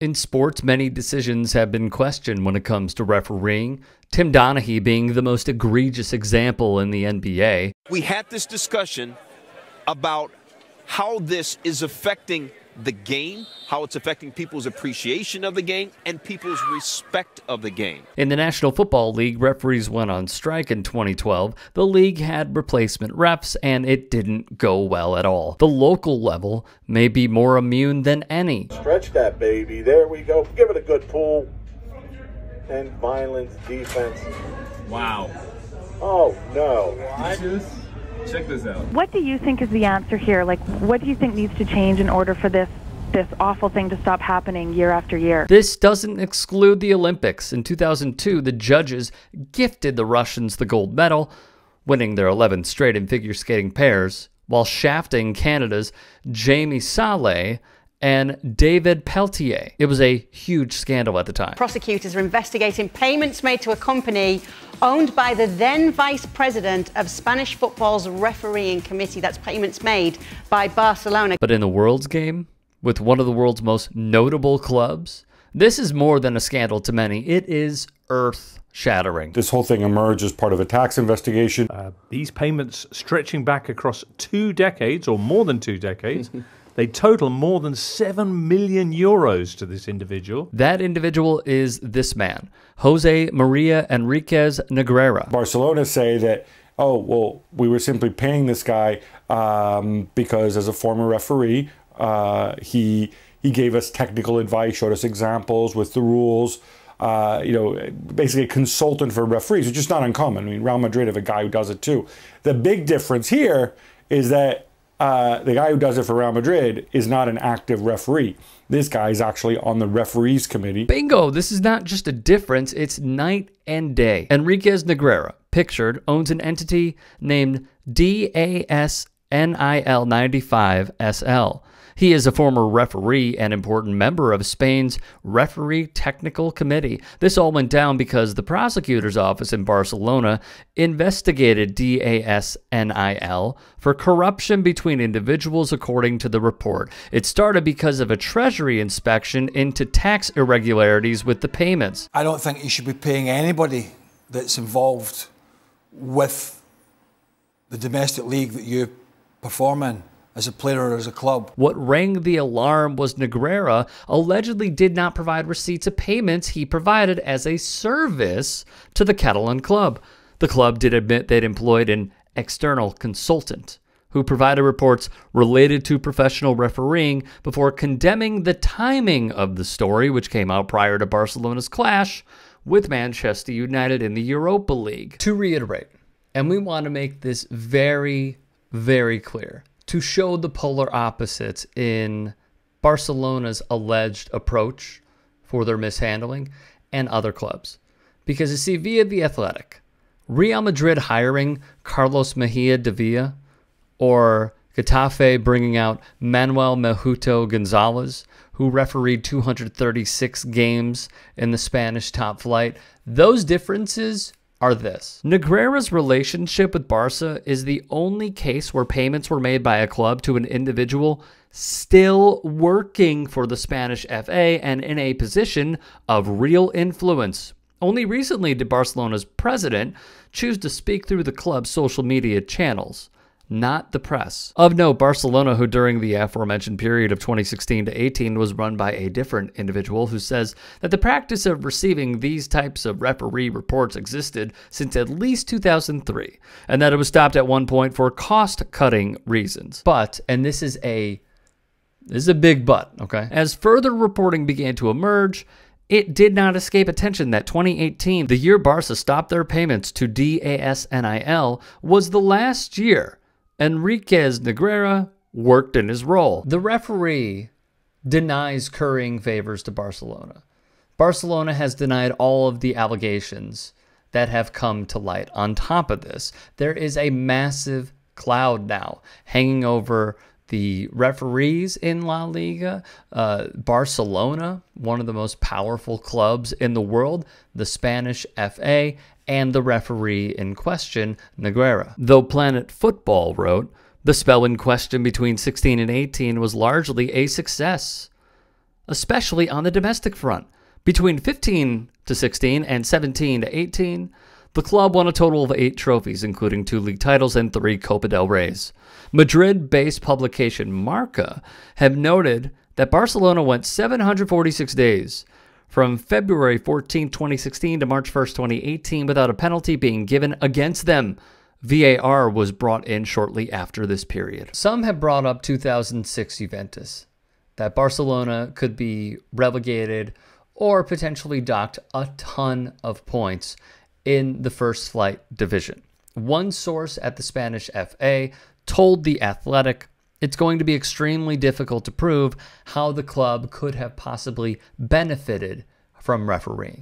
In sports, many decisions have been questioned when it comes to refereeing, Tim Donaghy being the most egregious example in the NBA. We had this discussion about how this is affecting the game, how it's affecting people's appreciation of the game, and people's respect of the game. In the National Football League, referees went on strike in 2012. The league had replacement refs, and it didn't go well at all. The local level may be more immune than any. Stretch that baby. There we go. Give it a good pull. And violence, defense. Wow. Oh, no. Check this out. What do you think is the answer here? Like, what do you think needs to change in order for this this awful thing to stop happening year after year? This doesn't exclude the Olympics. In 2002, the judges gifted the Russians the gold medal, winning their 11th straight in figure skating pairs, while shafting Canada's Jamie Salé and David Pelletier. It was a huge scandal at the time. Prosecutors are investigating payments made to a company owned by the then vice president of Spanish football's refereeing committee. That's payments made by Barcelona. But in the world's game, with one of the world's most notable clubs, this is more than a scandal to many. It is earth shattering. This whole thing emerged as part of a tax investigation. Uh, these payments stretching back across two decades or more than two decades. They total more than 7 million euros to this individual. That individual is this man, Jose Maria Enriquez Negreira. Barcelona say that, oh, well, we were simply paying this guy um, because as a former referee, uh, he, he gave us technical advice, showed us examples with the rules. Uh, you know, basically a consultant for referees, which is not uncommon. I mean, Real Madrid have a guy who does it too. The big difference here is that uh, the guy who does it for Real Madrid is not an active referee. This guy is actually on the referees committee. Bingo! This is not just a difference, it's night and day. Enriquez Negreira, pictured, owns an entity named DASNIL95SL. He is a former referee and important member of Spain's Referee Technical Committee. This all went down because the prosecutor's office in Barcelona investigated DASNIL for corruption between individuals, according to the report. It started because of a treasury inspection into tax irregularities with the payments. I don't think you should be paying anybody that's involved with the domestic league that you perform in as a player or as a club. What rang the alarm was Negreira allegedly did not provide receipts of payments he provided as a service to the Catalan club. The club did admit they'd employed an external consultant who provided reports related to professional refereeing before condemning the timing of the story, which came out prior to Barcelona's clash with Manchester United in the Europa League. To reiterate, and we want to make this very, very clear to show the polar opposites in Barcelona's alleged approach for their mishandling and other clubs. Because you see, via the Athletic, Real Madrid hiring Carlos Megía Dávila or Getafe bringing out Manuel Mejuto Gonzalez, who refereed 236 games in the Spanish top flight, those differences are this. Negreira's relationship with Barca is the only case where payments were made by a club to an individual still working for the Spanish FA and in a position of real influence. Only recently did Barcelona's president choose to speak through the club's social media channels not the press. Of note, Barcelona, who during the aforementioned period of 2016 to 18 was run by a different individual who says that the practice of receiving these types of referee reports existed since at least 2003, and that it was stopped at one point for cost-cutting reasons. But, and this is a this is a big but, okay? As further reporting began to emerge, it did not escape attention that 2018, the year Barca stopped their payments to DASNIL, was the last year Enriquez Negreira worked in his role. The referee denies currying favors to Barcelona. Barcelona has denied all of the allegations that have come to light. On top of this, there is a massive cloud now hanging over the referees in La Liga, uh, Barcelona, one of the most powerful clubs in the world, the Spanish FA, and the referee in question, Negreira. Though Planet Football wrote, the spell in question between 16 and 18 was largely a success. especially on the domestic front. Between 15 to 16 and 17 to 18, the club won a total of eight trophies, including two league titles and three Copa del Reys. Madrid based publication Marca have noted that Barcelona went 746 days from February 14, 2016 to March 1, 2018 without a penalty being given against them. VAR was brought in shortly after this period. Some have brought up 2006 Juventus, that Barcelona could be relegated or potentially docked a ton of points in the first flight division. One source at the Spanish FA told The Athletic it's going to be extremely difficult to prove how the club could have possibly benefited from refereeing.